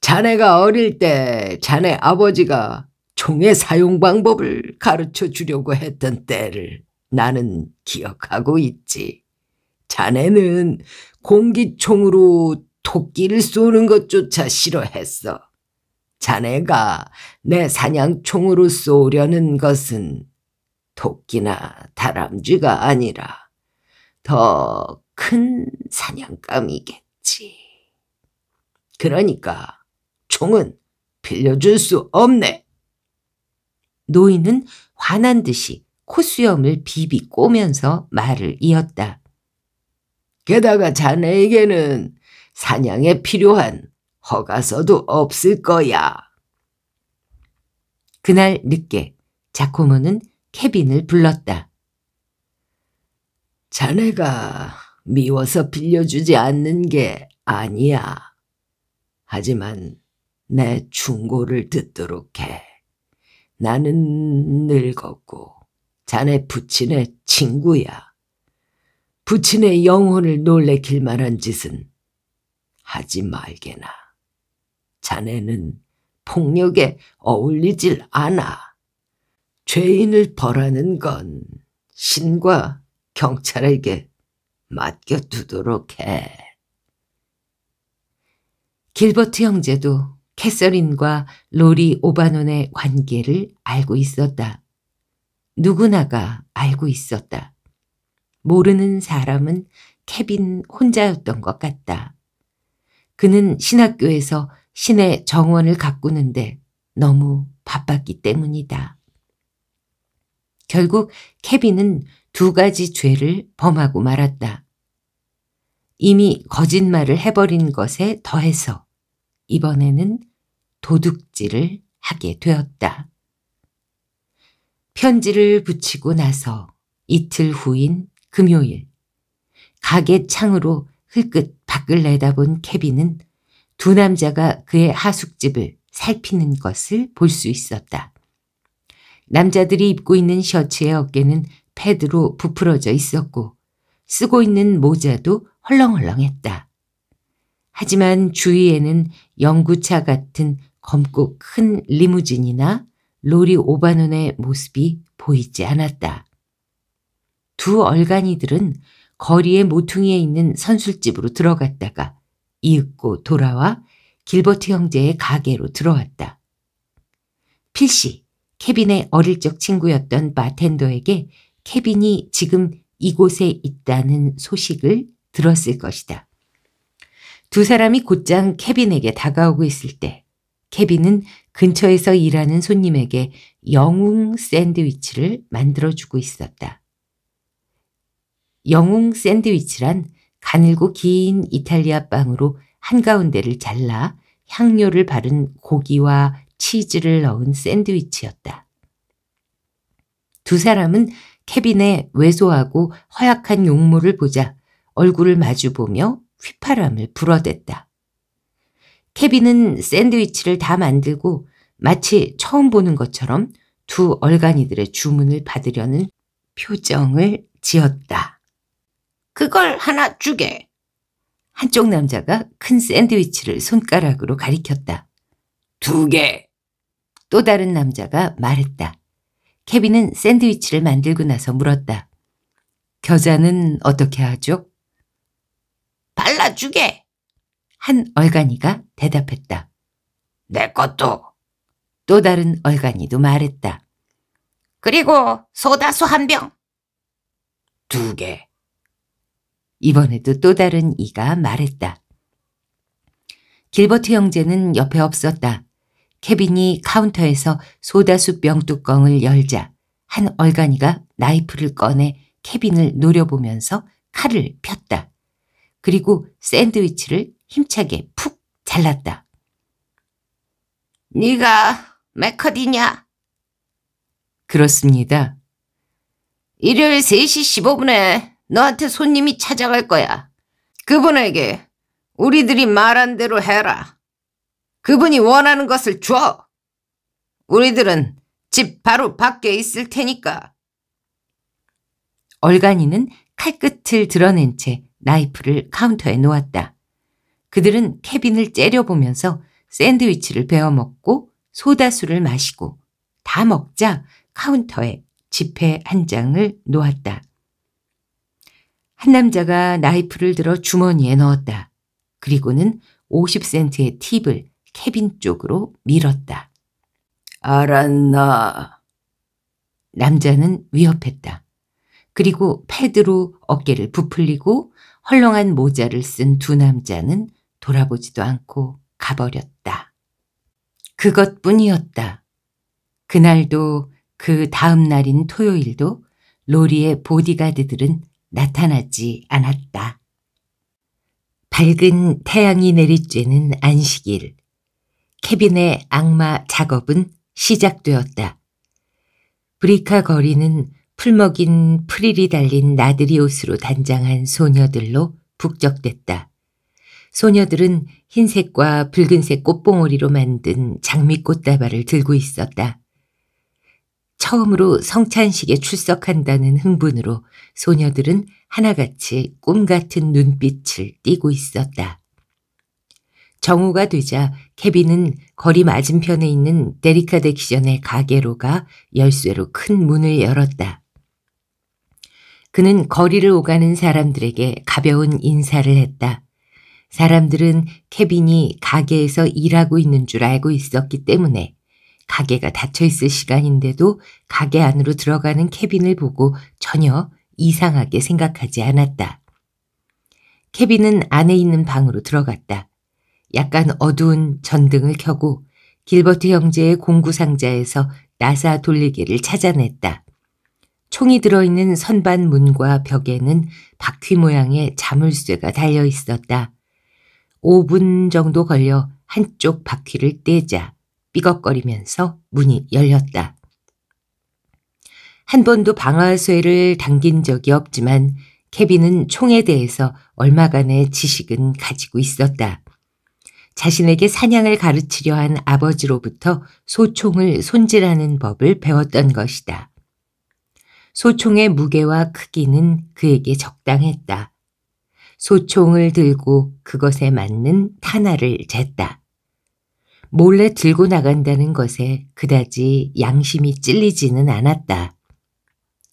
자네가 어릴 때 자네 아버지가 총의 사용 방법을 가르쳐 주려고 했던 때를 나는 기억하고 있지. 자네는 공기총으로 토끼를 쏘는 것조차 싫어했어. 자네가 내 사냥총으로 쏘려는 것은 토끼나 다람쥐가 아니라 더 큰 사냥감이겠지. 그러니까 총은 빌려줄 수 없네. 노인은 화난 듯이 콧수염을 비비 꼬면서 말을 이었다. 게다가 자네에게는 사냥에 필요한 허가서도 없을 거야. 그날 늦게 자코모는 케빈을 불렀다. 자네가 미워서 빌려주지 않는 게 아니야. 하지만 내 충고를 듣도록 해. 나는 늙었고 자네 부친의 친구야. 부친의 영혼을 놀래킬 만한 짓은 하지 말게나. 자네는 폭력에 어울리질 않아. 죄인을 벌하는 건 신과 경찰에게 맡겨두도록 해. 길버트 형제도 캐서린과 로리 오바논의 관계를 알고 있었다. 누구나가 알고 있었다. 모르는 사람은 케빈 혼자였던 것 같다. 그는 신학교에서 신의 정원을 가꾸는데 너무 바빴기 때문이다. 결국 케빈은 두 가지 죄를 범하고 말았다. 이미 거짓말을 해버린 것에 더해서 이번에는 도둑질을 하게 되었다. 편지를 붙이고 나서 이틀 후인 금요일, 가게 창으로 흘끗 밖을 내다본 케빈은 두 남자가 그의 하숙집을 살피는 것을 볼 수 있었다. 남자들이 입고 있는 셔츠의 어깨는 패드로 부풀어져 있었고 쓰고 있는 모자도 헐렁헐렁했다. 하지만 주위에는 영구차 같은 검고 큰 리무진이나 로리 오바논의 모습이 보이지 않았다. 두 얼간이들은 거리의 모퉁이에 있는 선술집으로 들어갔다가 이윽고 돌아와 길버트 형제의 가게로 들어왔다. 필시 케빈의 어릴 적 친구였던 바텐더에게 케빈이 지금 이곳에 있다는 소식을 들었을 것이다. 두 사람이 곧장 케빈에게 다가오고 있을 때 케빈은 근처에서 일하는 손님에게 영웅 샌드위치를 만들어주고 있었다. 영웅 샌드위치란 가늘고 긴 이탈리아 빵으로 한가운데를 잘라 향료를 바른 고기와 치즈를 넣은 샌드위치였다. 두 사람은 케빈의 왜소하고 허약한 용모를 보자 얼굴을 마주보며 휘파람을 불어댔다. 케빈은 샌드위치를 다 만들고 마치 처음 보는 것처럼 두 얼간이들의 주문을 받으려는 표정을 지었다. 그걸 하나 주게. 한쪽 남자가 큰 샌드위치를 손가락으로 가리켰다. 두 개. 또 다른 남자가 말했다. 케빈은 샌드위치를 만들고 나서 물었다. 겨자는 어떻게 하죠? 발라주게. 한 얼간이가 대답했다. 내 것도. 또 다른 얼간이도 말했다. 그리고 소다수 한 병. 두 개. 이번에도 또 다른 이가 말했다. 길버트 형제는 옆에 없었다. 케빈이 카운터에서 소다수 병 뚜껑을 열자 한 얼간이가 나이프를 꺼내 케빈을 노려보면서 칼을 폈다. 그리고 샌드위치를 힘차게 푹 잘랐다. 네가 맥커디냐? 그렇습니다. 일요일 3시 15분에 너한테 손님이 찾아갈 거야. 그분에게 우리들이 말한 대로 해라. 그분이 원하는 것을 줘. 우리들은 집 바로 밖에 있을 테니까. 얼간이는 칼끝을 드러낸 채 나이프를 카운터에 놓았다. 그들은 케빈을 째려보면서 샌드위치를 베어 먹고 소다수를 마시고 다 먹자 카운터에 지폐 한 장을 놓았다. 한 남자가 나이프를 들어 주머니에 넣었다. 그리고는 50센트의 팁을 케빈 쪽으로 밀었다. 알았나? 남자는 위협했다. 그리고 패드로 어깨를 부풀리고 헐렁한 모자를 쓴 두 남자는 돌아보지도 않고 가버렸다. 그것뿐이었다. 그날도 그 다음 날인 토요일도 로리의 보디가드들은 나타나지 않았다. 밝은 태양이 내리쬐는 안식일. 케빈의 악마 작업은 시작되었다. 브리카 거리는 풀먹인 프릴이 달린 나들이 옷으로 단장한 소녀들로 북적댔다. 소녀들은 흰색과 붉은색 꽃봉오리로 만든 장미꽃다발을 들고 있었다. 처음으로 성찬식에 출석한다는 흥분으로 소녀들은 하나같이 꿈 같은 눈빛을 띠고 있었다. 정오가 되자 케빈은 거리 맞은편에 있는 데리카덱시전의 가게로 가 열쇠로 큰 문을 열었다. 그는 거리를 오가는 사람들에게 가벼운 인사를 했다. 사람들은 케빈이 가게에서 일하고 있는 줄 알고 있었기 때문에 가게가 닫혀 있을 시간인데도 가게 안으로 들어가는 케빈을 보고 전혀 이상하게 생각하지 않았다. 케빈은 안에 있는 방으로 들어갔다. 약간 어두운 전등을 켜고 길버트 형제의 공구 상자에서 나사 돌리개를 찾아냈다. 총이 들어있는 선반 문과 벽에는 바퀴 모양의 자물쇠가 달려 있었다. 5분 정도 걸려 한쪽 바퀴를 떼자 삐걱거리면서 문이 열렸다. 한 번도 방아쇠를 당긴 적이 없지만 케빈은 총에 대해서 얼마간의 지식은 가지고 있었다. 자신에게 사냥을 가르치려 한 아버지로부터 소총을 손질하는 법을 배웠던 것이다. 소총의 무게와 크기는 그에게 적당했다. 소총을 들고 그것에 맞는 탄화를 쟀다. 몰래 들고 나간다는 것에 그다지 양심이 찔리지는 않았다.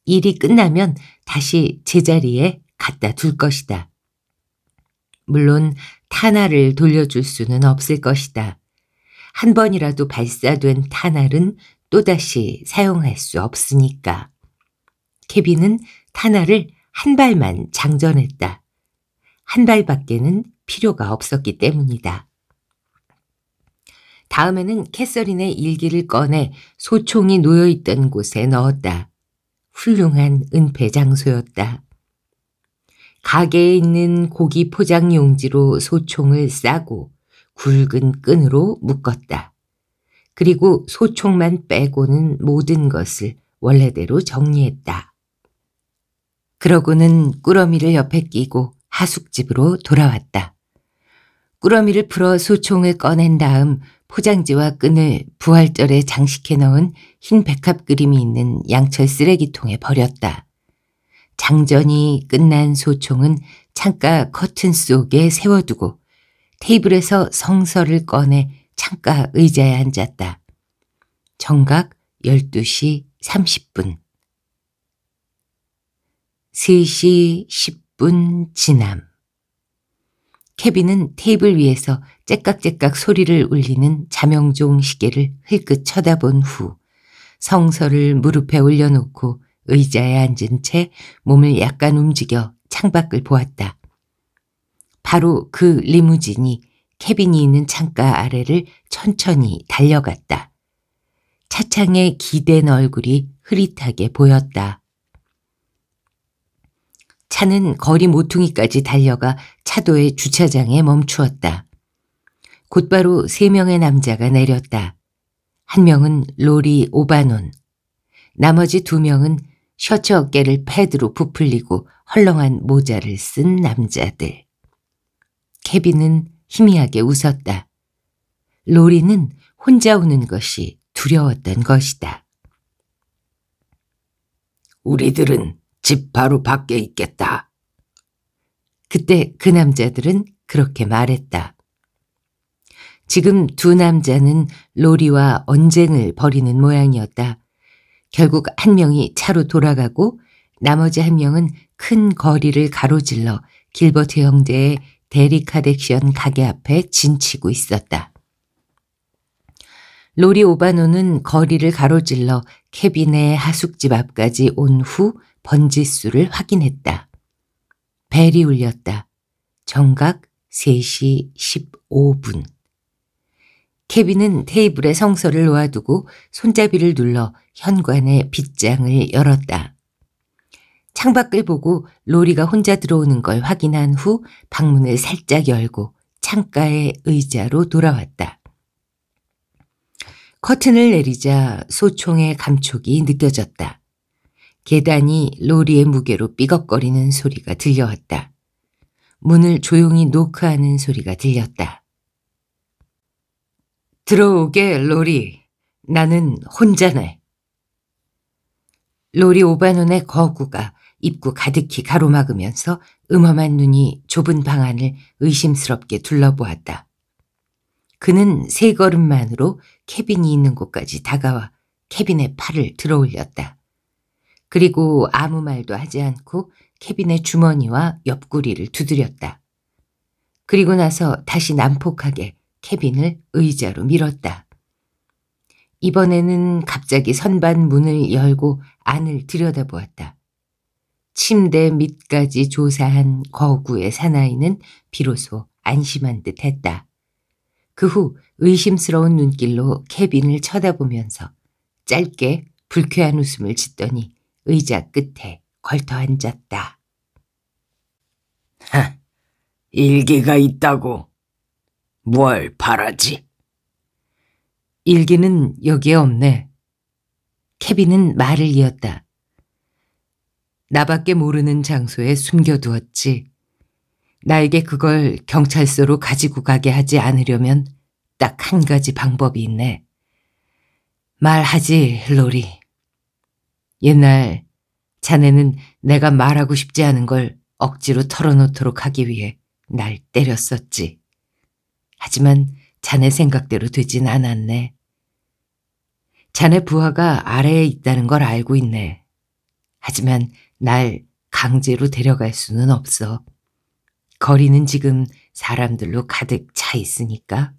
일이 끝나면 다시 제자리에 갖다 둘 것이다. 물론 탄알을 돌려줄 수는 없을 것이다. 한 번이라도 발사된 탄알은 또다시 사용할 수 없으니까. 케빈은 탄알을 한 발만 장전했다. 한 발밖에는 필요가 없었기 때문이다. 다음에는 캐서린의 일기를 꺼내 소총이 놓여있던 곳에 넣었다. 훌륭한 은폐 장소였다. 가게에 있는 고기 포장 용지로 소총을 싸고 굵은 끈으로 묶었다. 그리고 소총만 빼고는 모든 것을 원래대로 정리했다. 그러고는 꾸러미를 옆에 끼고 하숙집으로 돌아왔다. 꾸러미를 풀어 소총을 꺼낸 다음 포장지와 끈을 부활절에 장식해 넣은 흰 백합 그림이 있는 양철 쓰레기통에 버렸다. 장전이 끝난 소총은 창가 커튼 속에 세워두고 테이블에서 성서를 꺼내 창가 의자에 앉았다. 정각 12시 30분. 3시 10분 지남. 케빈은 테이블 위에서 째깍째깍 소리를 울리는 자명종 시계를 흘끗 쳐다본 후 성서를 무릎에 올려놓고 의자에 앉은 채 몸을 약간 움직여 창밖을 보았다. 바로 그 리무진이 케빈이 있는 창가 아래를 천천히 달려갔다. 차창에 기댄 얼굴이 흐릿하게 보였다. 차는 거리 모퉁이까지 달려가 차도의 주차장에 멈추었다. 곧바로 세 명의 남자가 내렸다. 한 명은 로리 오바논, 나머지 두 명은 셔츠 어깨를 패드로 부풀리고 헐렁한 모자를 쓴 남자들. 케빈은 희미하게 웃었다. 로리는 혼자 우는 것이 두려웠던 것이다. 우리들은 집 바로 밖에 있겠다. 그때 그 남자들은 그렇게 말했다. 지금 두 남자는 로리와 언쟁을 벌이는 모양이었다. 결국 한 명이 차로 돌아가고 나머지 한 명은 큰 거리를 가로질러 길버트 형제의 데리카덱션 가게 앞에 진치고 있었다. 로리 오바노는 거리를 가로질러 케빈의 하숙집 앞까지 온 후 번지수를 확인했다. 벨이 울렸다. 정각 3시 15분. 케빈은 테이블에 성서를 놓아두고 손잡이를 눌러 현관의 빗장을 열었다. 창밖을 보고 로리가 혼자 들어오는 걸 확인한 후 방문을 살짝 열고 창가의 의자로 돌아왔다. 커튼을 내리자 소총의 감촉이 느껴졌다. 계단이 로리의 무게로 삐걱거리는 소리가 들려왔다. 문을 조용히 노크하는 소리가 들렸다. 들어오게, 로리. 나는 혼자네. 로리 오바논의 거구가 입구 가득히 가로막으면서 음험한 눈이 좁은 방 안을 의심스럽게 둘러보았다. 그는 세 걸음만으로 케빈이 있는 곳까지 다가와 케빈의 팔을 들어올렸다. 그리고 아무 말도 하지 않고 케빈의 주머니와 옆구리를 두드렸다. 그리고 나서 다시 난폭하게 케빈을 의자로 밀었다. 이번에는 갑자기 선반 문을 열고 안을 들여다보았다. 침대 밑까지 조사한 거구의 사나이는 비로소 안심한 듯 했다. 그 후 의심스러운 눈길로 케빈을 쳐다보면서 짧게 불쾌한 웃음을 짓더니 의자 끝에 걸터 앉았다. 하, 일기가 있다고. 뭘 바라지? 일기는 여기에 없네. 케빈은 말을 이었다. 나밖에 모르는 장소에 숨겨두었지. 나에게 그걸 경찰서로 가지고 가게 하지 않으려면 딱 한 가지 방법이 있네. 말하지, 로리. 옛날 자네는 내가 말하고 싶지 않은 걸 억지로 털어놓도록 하기 위해 날 때렸었지. 하지만 자네 생각대로 되진 않았네. 자네 부하가 아래에 있다는 걸 알고 있네. 하지만 날 강제로 데려갈 수는 없어. 거리는 지금 사람들로 가득 차 있으니까.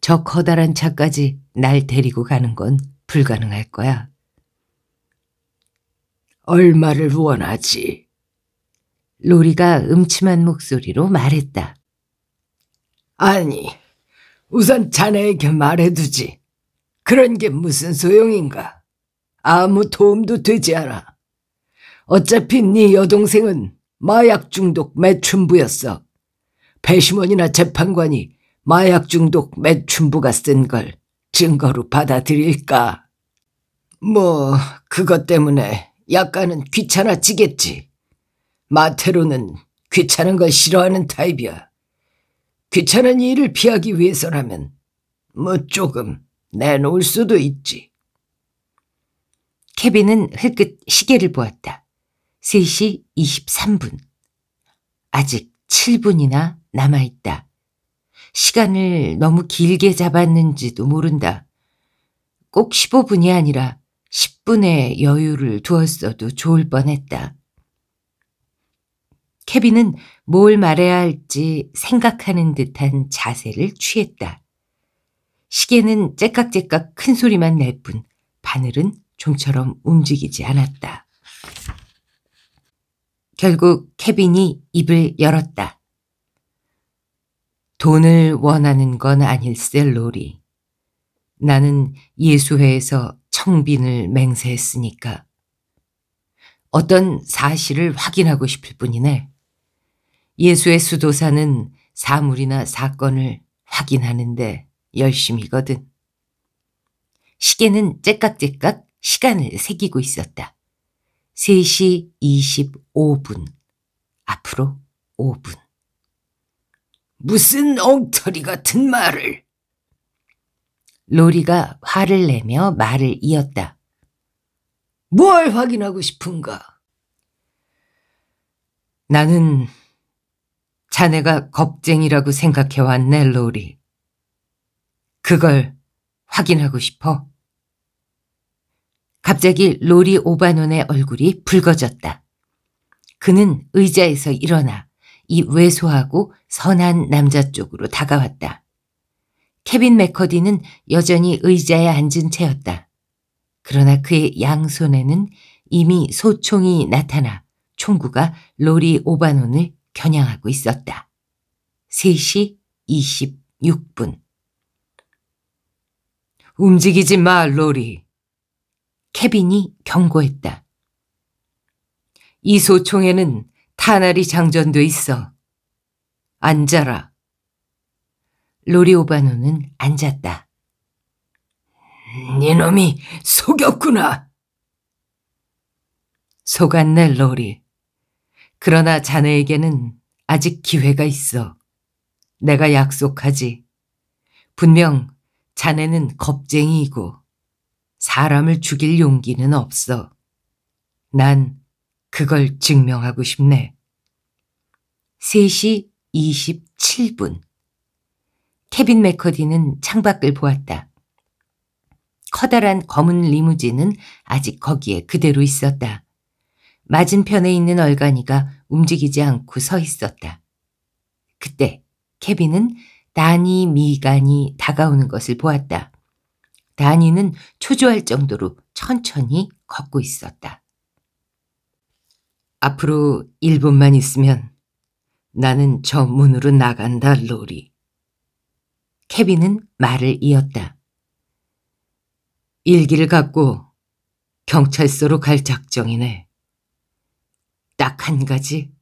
저 커다란 차까지 날 데리고 가는 건 불가능할 거야. 얼마를 원하지? 로리가 음침한 목소리로 말했다. 아니, 우선 자네에게 말해두지. 그런 게 무슨 소용인가? 아무 도움도 되지 않아. 어차피 네 여동생은 마약 중독 매춘부였어. 배심원이나 재판관이 마약 중독 매춘부가 쓴 걸 증거로 받아들일까? 뭐, 그것 때문에 약간은 귀찮아지겠지. 마테로는 귀찮은 걸 싫어하는 타입이야. 귀찮은 일을 피하기 위해서라면 뭐 조금 내놓을 수도 있지. 케빈은 흘끗 시계를 보았다. 3시 23분. 아직 7분이나 남아있다. 시간을 너무 길게 잡았는지도 모른다. 꼭 15분이 아니라 10분의 여유를 두었어도 좋을 뻔했다. 케빈은 뭘 말해야 할지 생각하는 듯한 자세를 취했다. 시계는 째깍째깍 큰 소리만 낼 뿐 바늘은 좀처럼 움직이지 않았다. 결국 케빈이 입을 열었다. 돈을 원하는 건 아닐세, 로리. 나는 예수회에서 청빈을 맹세했으니까. 어떤 사실을 확인하고 싶을 뿐이네. 예수의 수도사는 사물이나 사건을 확인하는데 열심이거든. 시계는 째깍째깍 시간을 새기고 있었다. 3시 25분. 앞으로 5분. 무슨 엉터리 같은 말을. 로리가 화를 내며 말을 이었다. 뭘 확인하고 싶은가? 나는 자네가 겁쟁이라고 생각해왔네, 로리. 그걸 확인하고 싶어. 갑자기 로리 오바논의 얼굴이 붉어졌다. 그는 의자에서 일어나 이 왜소하고 선한 남자 쪽으로 다가왔다. 케빈 맥커디는 여전히 의자에 앉은 채였다. 그러나 그의 양손에는 이미 소총이 나타나 총구가 로리 오바논을 겨냥하고 있었다. 3시 26분. 움직이지 마, 로리. 케빈이 경고했다. 이 소총에는 탄알이 장전돼 있어. 앉아라. 로리 오바노는 앉았다. 니놈이 속였구나. 속았네, 로리. 그러나 자네에게는 아직 기회가 있어. 내가 약속하지. 분명 자네는 겁쟁이이고 사람을 죽일 용기는 없어. 난 그걸 증명하고 싶네. 3시 27분. 케빈 맥커디는 창밖을 보았다. 커다란 검은 리무진은 아직 거기에 그대로 있었다. 맞은편에 있는 얼간이가 움직이지 않고 서 있었다. 그때 케빈은 다니 미간이 다가오는 것을 보았다. 다니는 초조할 정도로 천천히 걷고 있었다. 앞으로 1분만 있으면 나는 저 문으로 나간다, 로리. 케빈은 말을 이었다. 일기를 갖고 경찰서로 갈 작정이네. 딱 한 가지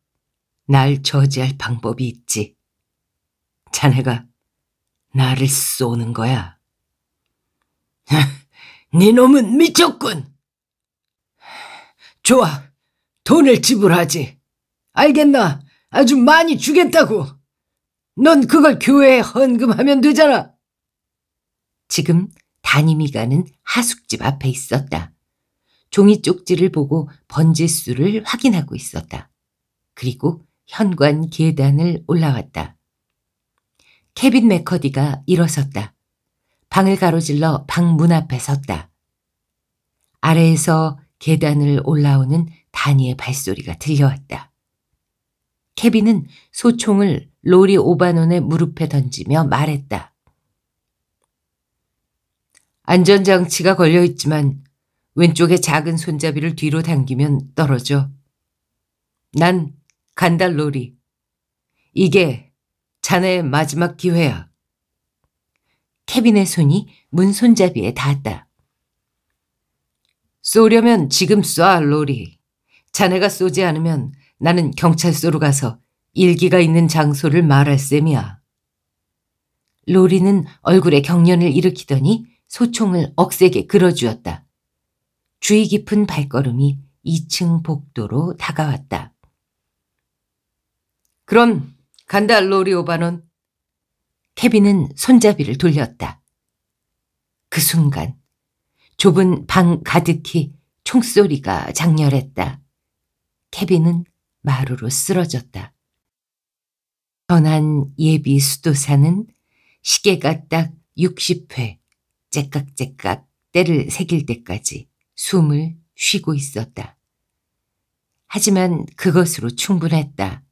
날 저지할 방법이 있지. 자네가 나를 쏘는 거야. 네 놈은 미쳤군. 좋아, 돈을 지불하지. 알겠나? 아주 많이 주겠다고. 넌 그걸 교회에 헌금하면 되잖아. 지금 담임이 가는 하숙집 앞에 있었다. 종이 쪽지를 보고 번지수를 확인하고 있었다. 그리고 현관 계단을 올라왔다. 케빈 맥커디가 일어섰다. 방을 가로질러 방 문 앞에 섰다. 아래에서 계단을 올라오는 다니의 발소리가 들려왔다. 케빈은 소총을 로리 오바논의 무릎에 던지며 말했다. 안전장치가 걸려있지만 왼쪽에 작은 손잡이를 뒤로 당기면 떨어져. 난 간달 로리. 이게 자네의 마지막 기회야. 케빈의 손이 문 손잡이에 닿았다. 쏘려면 지금 쏴, 로리. 자네가 쏘지 않으면 나는 경찰서로 가서 일기가 있는 장소를 말할 셈이야. 로리는 얼굴에 경련을 일으키더니 소총을 억세게 끌어주었다. 주의 깊은 발걸음이 2층 복도로 다가왔다. 그럼 간다, 로리 오바논. 케빈은 손잡이를 돌렸다. 그 순간 좁은 방 가득히 총소리가 장렬했다. 케빈은 마루로 쓰러졌다. 전한 예비 수도사는 시계가 딱 60회 째깍째깍 때를 새길 때까지 숨을 쉬고 있었다. 하지만 그것으로 충분했다.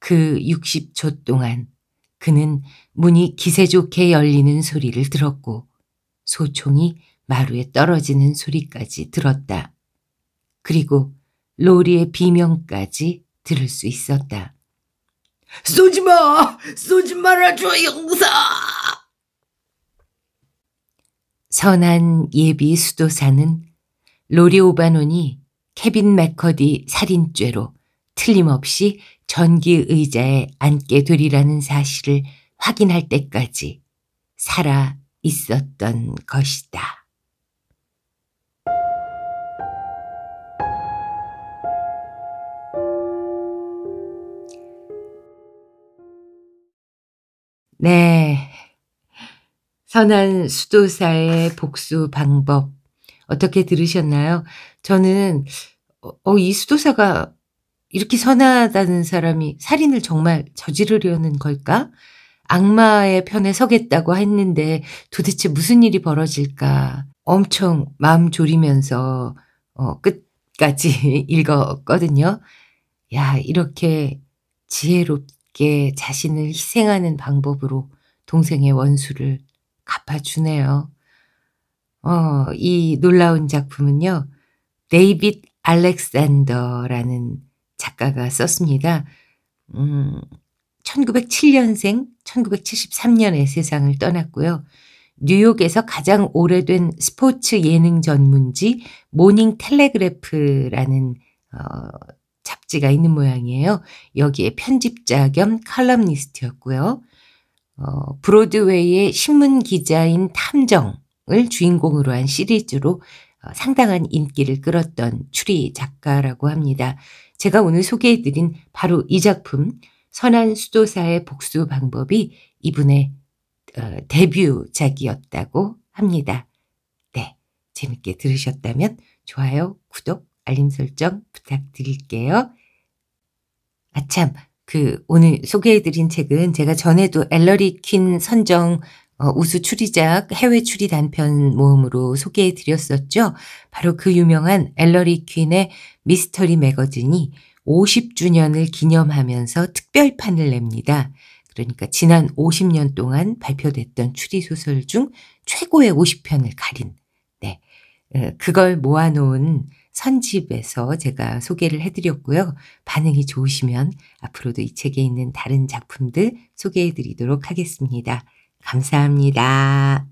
그 60초 동안 그는 문이 기세 좋게 열리는 소리를 들었고 소총이 마루에 떨어지는 소리까지 들었다. 그리고 로리의 비명까지 들을 수 있었다. 쏘지 마! 쏘지 말아줘, 용사! 선한 예비 수도사는 로리 오바논이 케빈 맥커디 살인죄로 틀림없이 전기 의자에 앉게 되리라는 사실을 확인할 때까지 살아 있었던 것이다. 네. 선한 수도사의 복수 방법. 어떻게 들으셨나요? 저는, 어, 이 수도사가 이렇게 선하다는 사람이 살인을 정말 저지르려는 걸까? 악마의 편에 서겠다고 했는데 도대체 무슨 일이 벌어질까? 엄청 마음 졸이면서 어, 끝까지 읽었거든요. 야, 이렇게 지혜롭게 자신을 희생하는 방법으로 동생의 원수를 갚아주네요. 어, 이 놀라운 작품은요, 데이빗 알렉산더라는 작가가 썼습니다. 음, 1907년생, 1973년에 세상을 떠났고요. 뉴욕에서 가장 오래된 스포츠 예능 전문지 Morning Telegraph라는 어, 잡지가 있는 모양이에요. 여기에 편집자 겸 칼럼니스트였고요. 어, 브로드웨이의 신문 기자인 탐정을 주인공으로 한 시리즈로 어, 상당한 인기를 끌었던 추리 작가라고 합니다. 제가 오늘 소개해드린 바로 이 작품 선한 수도사의 복수 방법이 이분의 어, 데뷔작이었다고 합니다. 네, 재밌게 들으셨다면 좋아요, 구독, 알림 설정 부탁드릴게요. 아참, 그 오늘 소개해드린 책은 제가 전에도 엘러리 퀸 선정 어, 우수 추리작 해외 추리 단편 모음으로 소개해 드렸었죠. 바로 그 유명한 엘러리 퀸의 미스터리 매거진이 50주년을 기념하면서 특별판을 냅니다. 그러니까 지난 50년 동안 발표됐던 추리소설 중 최고의 50편을 가린, 네. 어, 그걸 모아놓은 선집에서 제가 소개를 해드렸고요. 반응이 좋으시면 앞으로도 이 책에 있는 다른 작품들 소개해드리도록 하겠습니다. 감사합니다.